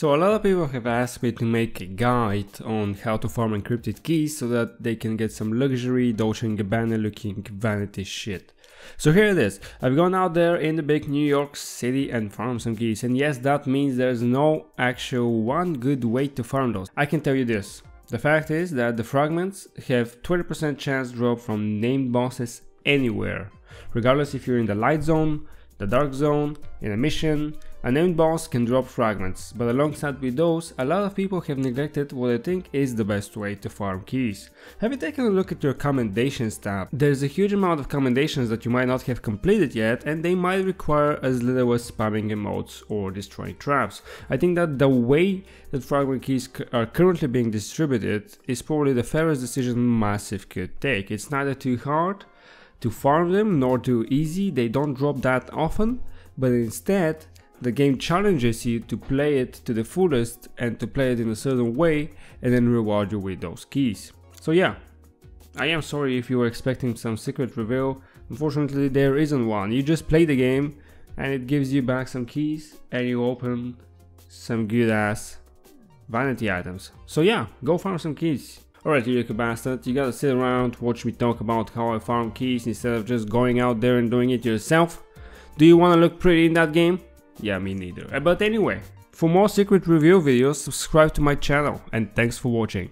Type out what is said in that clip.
So a lot of people have asked me to make a guide on how to farm encrypted keys so that they can get some luxury Dolce & Gabbana looking vanity shit. So here it is, I've gone out there in the big New York City and farmed some keys and yes that means there's no actual one good way to farm those. I can tell you this, the fact is that the fragments have 20% chance drop from named bosses anywhere, regardless if you're in the light zone, the dark zone, in a mission, a named boss can drop fragments, but alongside with those, a lot of people have neglected what I think is the best way to farm keys. Have you taken a look at your commendations tab? There's a huge amount of commendations that you might not have completed yet and they might require as little as spamming emotes or destroying traps. I think that the way that fragment keys are currently being distributed is probably the fairest decision Massive could take. It's neither too hard to farm them nor too easy, they don't drop that often, but instead the game challenges you to play it to the fullest and to play it in a certain way and then reward you with those keys. So yeah, I am sorry if you were expecting some secret reveal, unfortunately there isn't one, you just play the game and it gives you back some keys and you open some good ass vanity items. So yeah, go farm some keys. Alright you little bastard, you gotta sit around, watch me talk about how I farm keys instead of just going out there and doing it yourself? Do you wanna look pretty in that game? Yeah, me neither. Uh, but anyway, for more secret review videos, subscribe to my channel and thanks for watching.